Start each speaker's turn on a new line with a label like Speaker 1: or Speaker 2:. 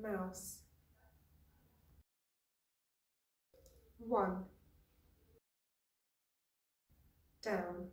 Speaker 1: mouse. 1. Down.